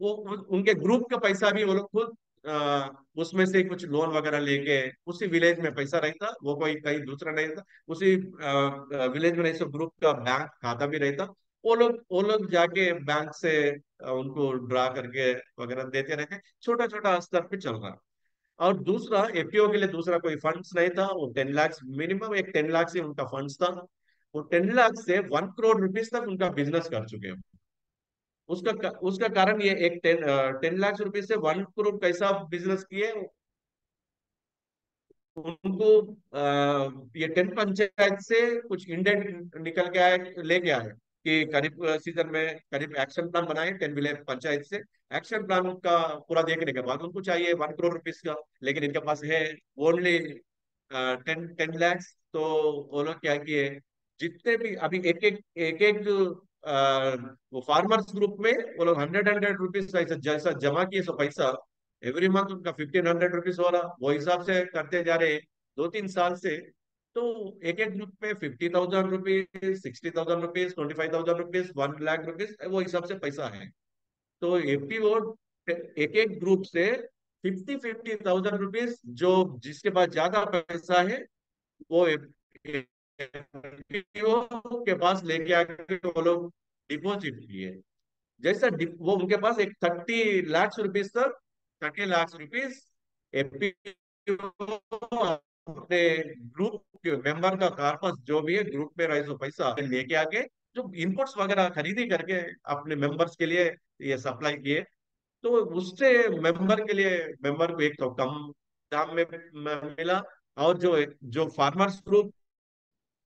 वो उनके ग्रुप का पैसा भी वो लोग खुद उसमें से कुछ लोन वगैरह लेके उसी विलेज में पैसा रहता, वो कोई कहीं दूसरा नहीं था उसी विलेज में नहीं ग्रुप का बैंक खाता भी रहता। वो लोग वो लोग जाके बैंक से उनको ड्रा करके वगैरह देते रहते छोटा छोटा स्तर पे चल रहा। और दूसरा एपीओ के लिए दूसरा कोई फंड्स नहीं था, वो टेन लाख मिनिमम एक टेन लाख से उनका फंड्स था। वो टेन लाख से वन करोड़ रुपीज़ तक उनका बिज़नेस कर चुके हैं। उसका उसका कारण ये एक टेन टेन लाख रुपए से वन करोड़ कैसा बिज़नेस किए। उनको आ, ये टेन पंचायत से कुछ इंडेंट निकल के आए लेके आए कि करीब सीज़न में करीब एक्शन प्लान बनाए टेन विलेज पंचायत से। एक्शन प्लान का पूरा देखने के बाद उनको चाहिए वन करोड़ रुपीज़ का लेकिन इनके पास है ओनली टेन टेन लैक्स तो वो लोग क्या किए जितने भी अभी एक एक एक एक वो फार्मर्स ग्रुप में वो लोग हंड्रेड हंड्रेड रुपीज़ जैसा जमा किए सो पैसा एवरी मंथ उनका फिफ्टीन हंड्रेड रुपीज़ हो रहा वो हिसाब से करते जा रहे दो तीन साल से तो एक एक ग्रुप में fifty thousand rupees sixty thousand rupees twenty five thousand rupees one lakh rupees वो हिसाब से पैसा है। तो एपी वो एक एक ग्रुप से फिफ्टी फिफ्टी थाउज़ेंड रुपीज़ जो जिसके पास ज़्यादा पैसा है, वो के पास लेके आके वो लोग डिपॉजिट किए। जैसा वो उनके पास एक थर्टी लाख रुपीज़ तक थर्टी लाख रुपीज़ अपने ग्रुप के मेंबर का कारपस जो भी है ग्रुप में रहे पैसा लेके आके जो इनपुट्स वगैरह खरीदी करके अपने मेंबर्स के लिए ये सप्लाई किए। तो उससे मेंबर के लिए मेंबर को एक तो कम दाम में मिला और जो जो फार्मर्स ग्रुप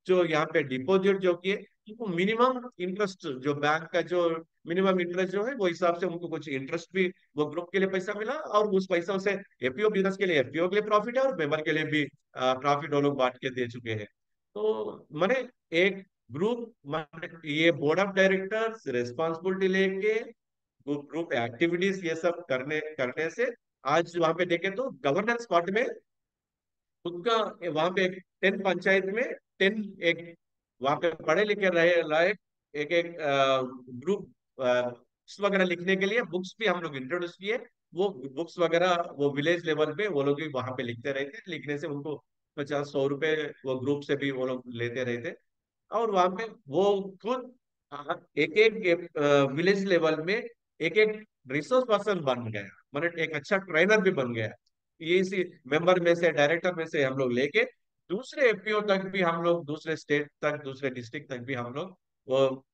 जो यहाँ पे डिपॉजिट जो किए, उनको मिनिमम इंटरेस्ट जो बैंक का जो मिनिमम इंटरेस्ट जो है, वो हिसाब से उनको कुछ इंटरेस्ट भी, वो ग्रुप के लिए पैसा मिला और उस पैसा से एपीओ बिज़नेस के लिए एपीओ के लिए प्रॉफिट है और मेंबर के लिए भी प्रॉफिट वो लोग बांट के दे चुके हैं। तो मैंने एक ग्रुप ये बोर्ड ऑफ़ डायरेक्टर्स रिस्पॉन्सिबिलिटी लेके ग्रुप एक्टिविटीज़ ये सब करने करने से आज वहाँ पे देखें तो गवर्नेंस पार्ट में उनका वहाँ पे टेन पंचायत में टेन एक वहाँ पे पढ़े लिखे रहे लायक, एक एक ग्रुप वगैरह लिखने के लिए बुक्स भी हम लोग इंट्रोड्यूस किए। वो बुक्स वगैरह वो विलेज लेवल पे वो लोग भी वहाँ पे लिखते रहते लिखने से उनको पचास सौ रुपए वो ग्रुप से भी वो लोग लेते रहते और वहाँ पे वो खुद एक एक विलेज लेवल में एक एक रिसोर्स पर्सन बन गया। मतलब एक अच्छा ट्रेनर भी बन गया। ये इसी मेंबर में से डायरेक्टर में से हम लोग लेके दूसरे एपीओ तक भी हम लोग, दूसरे स्टेट तक, दूसरे डिस्ट्रिक्ट तक भी हम लोग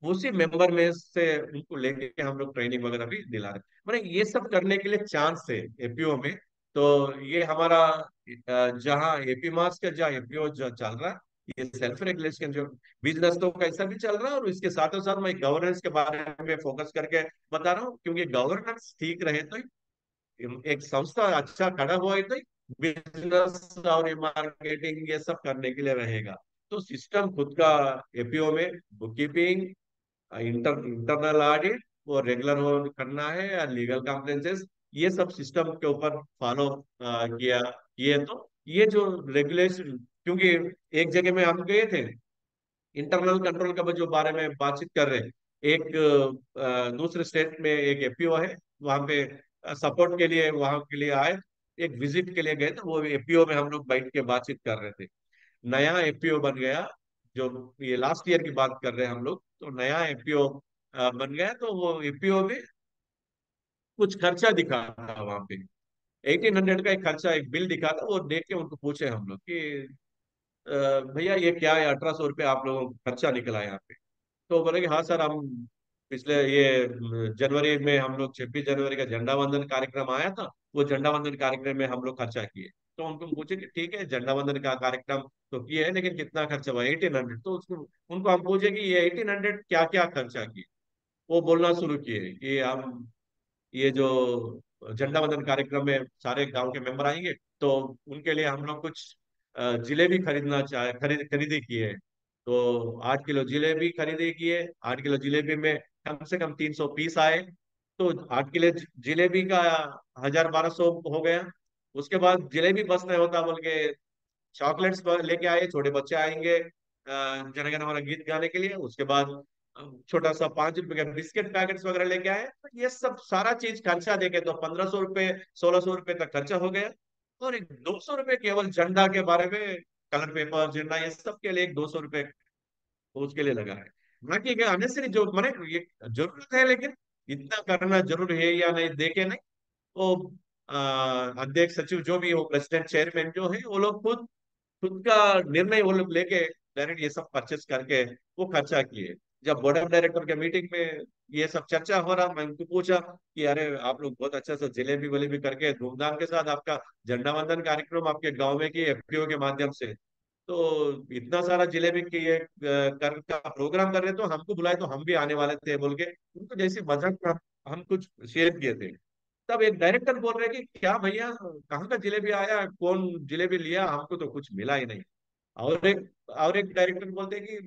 उसी मेंबर में से उनको लेके हम लोग ट्रेनिंग वगैरह भी दिला रहे मतलब ये सब करने के लिए चांस है एपीओ में। तो ये हमारा जहाँ एपी मास का, जहाँ एपीओ जो चल रहा है, ये सेल्फ रेगुलेशन जो बिज़नेस तो कैसा भी चल रहा है और इसके साथ साथ मैं गवर्नेंस के बारे में फोकस करके बता रहा हूँ, क्योंकि गवर्नेंस ठीक रहे तो एक संस्था अच्छा खड़ा हुआ है तो बिज़नेस और मार्केटिंग ये सब करने के लिए रहेगा। तो सिस्टम खुद का एपीओ में book keeping inter internal audit वो रेगुलर हो, करना है या लीगल कॉम्प्लाइंसेस ये सब सिस्टम के ऊपर फॉलो किया, किए तो ये जो रेगुलेशन क्योंकि एक जगह में हम गए थे इंटरनल कंट्रोल का जो बारे में बातचीत कर रहे हैं, एक दूसरे स्टेट में एक एपीओ है, वहाँ पे सपोर्ट के लिए, वहाँ के लिए आए एक विज़िट के लिए गए तो वो एपीओ में हम लोग बैठ के बातचीत कर रहे थे। नया एपीओ बन गया, जो ये लास्ट ईयर की बात कर रहे हैं हम लोग तो नया एपीओ बन गया तो वो एपीओ में कुछ खर्चा दिखा था वहाँ पे। एटीन हंड्रेड का एक खर्चा, एक बिल दिखा था, वो देख के उनको पूछे हम लोग कि भैया ये क्या है, अठारह सौ रुपये आप लोगों को खर्चा निकला यहाँ पे? तो बोले कि हाँ सर, हम पिछले ये जनवरी में हम लोग छब्बीस जनवरी का झंडा वंदन कार्यक्रम आया था वो झंडा वंदन कार्यक्रम में हम लोग खर्चा किए। तो उनको पूछे कि ठीक है, झंडा वंदन का कार्यक्रम तो किए है, लेकिन कितना खर्चा हुआ? Eighteen hundred. तो उसको, उनको हम पूछे कि ये एटीन हंड्रेड क्या क्या खर्चा किए? वो बोलना शुरू किए कि हम, ये जो झंडा वंदन कार्यक्रम में सारे गाँव के मेंबर आएँगे तो उनके लिए हम लोग कुछ जिलेबी खरीदना चाहे, खरीद, खरीदी किए तो आठ किलो जिलेबी खरीदी किए, आठ किलो जिलेबी में कम से कम तीन सौ पीस आए तो आठ किलो ज- जिलेबी का हज़ार बारह सौ हो गया। उसके बाद जिलेबी बस नहीं होता बोल के चॉकलेट्स लेके आए छोटे बच्चे आएँगे जन गण मन गीत गाने के लिए। उसके बाद छोटा सा पाँच रुपए का बिस्किट पैकेट्स वगैरह लेके आए। तो ये सब सारा चीज़ खर्चा देके तो पंद्रह सौ रुपए, सोलह सौ रुपए तक खर्चा हो गया। और एक दो सौ रुपए केवल झंडा के बारे में, कलर पेपर, झंडा, ये सब के लिए एक दो सौ रुपए उसके लिए लगा है। बाकी अनेसरी जो, मैंने ये ज़रूरत है लेकिन इतना करना ज़रूर है या नहीं देखे नहीं। अ, अध्यक्ष सचिव जो भी हो प्रेसिडेंट चेयरमैन जो है वो लोग खुद खुद का निर्णय वो लोग लेके डायरेक्ट ये सब परचेस करके वो खर्चा किए। जब बोर्ड ऑफ़ डायरेक्टर के मीटिंग में ये सब चर्चा हो रहा मैं उनको पूछा कि अरे आप लोग बहुत अच्छा सा जलेबी वलेबी करके धूमधाम के साथ आपका झंडा वंदन कार्यक्रम आपके गाँव में किए एफपीओ के माध्यम से। तो इतना सारा ज़िले में कि ये कर, का प्रोग्राम कर रहे तो हमको बुलाए तो हम भी आने वाले थे बोल के। उनको जैसे मज़ाक हम कुछ शेयर किए थे। तब एक डायरेक्टर बोल रहे कि, क्या भैया, कहाँ का जिलेबी आया? कौन जिलेबी लिया? हमको तो कुछ मिला ही नहीं। और एक और एक डायरेक्टर बोलते कि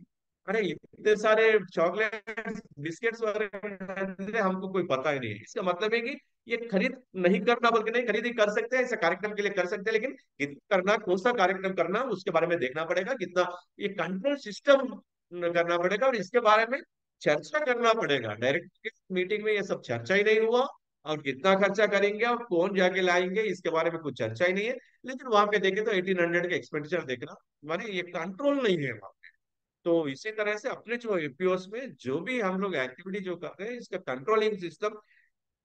अरे, इतने सारे चॉकलेट बिस्किट्स वगैरह हमको कोई पता ही नहीं है। इसका मतलब है कि ये खरीद नहीं करना, बल्कि नहीं खरीदी कर सकते हैं ऐसा कार्यक्रम के लिए कर सकते हैं, लेकिन कितना करना, कौन सा कार्यक्रम करना, उसके बारे में देखना पड़ेगा, कितना ये कंट्रोल सिस्टम करना पड़ेगा, और इसके बारे में चर्चा करना पड़ेगा। डायरेक्ट मीटिंग में ये सब चर्चा ही नहीं हुआ, और कितना खर्चा करेंगे, और कौन जाके लाएँगे, इसके बारे में कुछ चर्चा ही नहीं है। लेकिन वहाँ पे देखें तो एटीन हंड्रेड का एक्सपेंडिचर देखना, मानी ये कंट्रोल नहीं है वहाँ तो इसी तरह से अपने जो एपीओस में जो भी हम लोग एक्टिविटी जो कर रहे हैं, इसका कंट्रोलिंग सिस्टम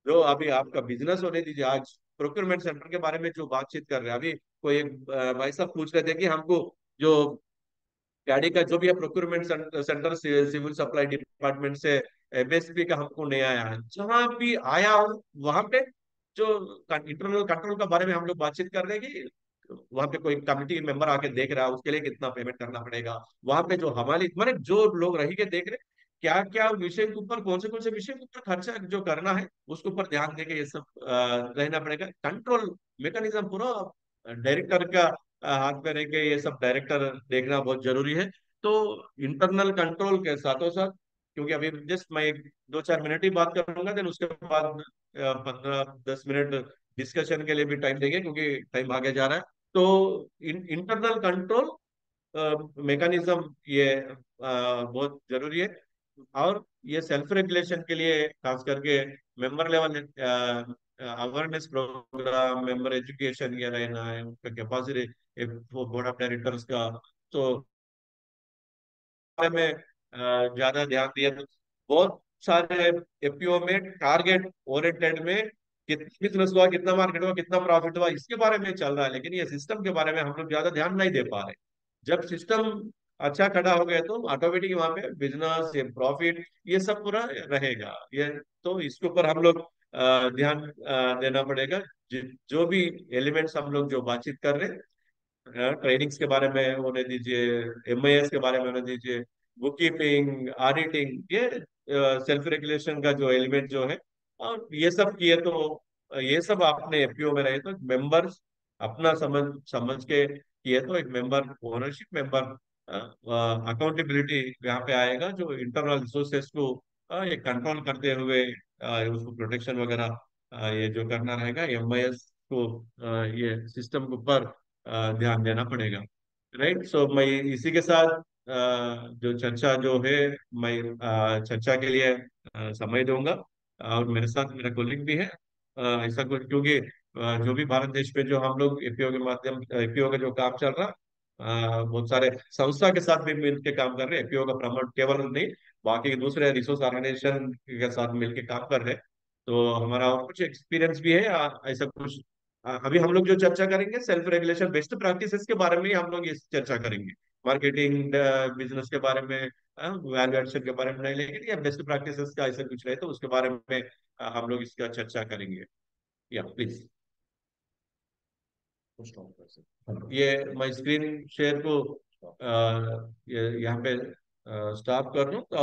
जो अभी आपका बिज़नेस होने दीजिए, आज प्रोक्योरमेंट सेंटर के बारे में जो बातचीत कर रहे हैं, अभी कोई एक भाई साहब पूछ रहे थे कि हमको जो गाड़ी का जो भी है procurement centre civil supply department से एमएसपी का हमको नहीं आया है। जहाँ भी आया हो, वहाँ पे जो इंटरनल कंट्रोल के बारे में हम लोग बातचीत कर रहे हैं कि वहाँ पे कोई कमिटी मेंबर आके देख रहा है उसके लिए कितना पेमेंट करना पड़ेगा? वहाँ पे जो हमारी माने जो लोग रही के देख रहे क्या क्या विषय के ऊपर कौन से कौन से विषय के ऊपर खर्चा जो करना है, उसके ऊपर ध्यान देके ये सब रहना पड़ेगा। कंट्रोल मेकानिज्म पूरा डायरेक्टर का हाथ में रह के ये सब डायरेक्टर देखना बहुत ज़रूरी है। तो इंटरनल कंट्रोल के साथों साथ क्योंकि अभी जस्ट मैं एक दो चार मिनट ही बात करूँगा देन उसके बाद पंद्रह, दस मिनट डिस्कशन के लिए भी टाइम देंगे, क्योंकि टाइम आगे जा रहा है। तो इंटरनल कंट्रोल मैकेनिज्म ये अ, बहुत ज़रूरी है। और ये सेल्फ रेगुलेशन के लिए खास करके member level awareness programme member education ये रहना है उनका कैपेसिटी बोर्ड ऑफ़ डायरेक्टर्स का। तो में ज़्यादा ध्यान दिया तो बहुत सारे एपीओ में टारगेट ओरिएंटेड में बिज़नेस हुआ, कितना मार्केट हुआ, कितना प्रॉफिट हुआ, इसके बारे में चल रहा है। लेकिन ये सिस्टम के बारे में हम लोग ज़्यादा ध्यान नहीं दे पा रहे। जब सिस्टम अच्छा खड़ा हो गया तो ऑटोमेटिक वहाँ पे बिज़नेस ये प्रॉफिट ये सब पूरा रहेगा। ये तो इसके ऊपर हम लोग ध्यान देना पड़ेगा। जि- भी एलिमेंट्स हम लोग जो बातचीत कर रहे हैं ट्रेनिंग्स के बारे में होने दीजिए एमआईएस के बारे में होने दीजिए बुक कीपिंग ऑडिटिंग ये सेल्फ रेगुलेशन का जो एलिमेंट जो है और ये सब किए तो ये सब आपने एपीओ में रहे तो मेंबर्स अपना समझ समझ के किए तो एक मेंबर ओनरशिप मेंबर अकाउंटेबिलिटी यहाँ पे आएगा जो इंटरनल रिसोर्सेस को ये कंट्रोल करते हुए उसको प्रोटेक्शन वगैरह ये जो करना रहेगा एम आई एस को ये सिस्टम के ऊपर ध्यान देना पड़ेगा। राइट सो मैं इसी के साथ जो चर्चा जो है, मैं चर्चा के लिए समय दूँगा। और मेरे साथ मेरा कोलिग भी है। ऐसा कुछ क्योंकि जो भी भारत देश में जो हम लोग एपीओ के माध्यम एपीओ का जो काम चल रहा बहुत सारे संस्था के साथ भी मिलकर काम कर रहे हैं। एपीओ का प्रमोट केवल नहीं, बाकी दूसरे रिसोर्स ऑर्गेनाइजेशन के साथ मिलकर काम कर रहे हैं। तो हमारा और कुछ एक्सपीरियंस भी है ऐसा कुछ? अभी हम लोग जो चर्चा करेंगे सेल्फ रेगुलेशन बेस्ट प्रैक्टिसेस के बारे में हम लोग इस चर्चा करेंगे। मार्केटिंग बिज़नेस के बारे में वैल्यू एडिशन के बारे में नहीं लेकिन या बेस्ट प्रैक्टिसेस का ऐसा कुछ रहे तो उसके बारे में हम लोग इसका चर्चा करेंगे। या प्लीज़ ये मैं स्क्रीन शेयर को यहाँ पे स्टॉप कर लूँ तो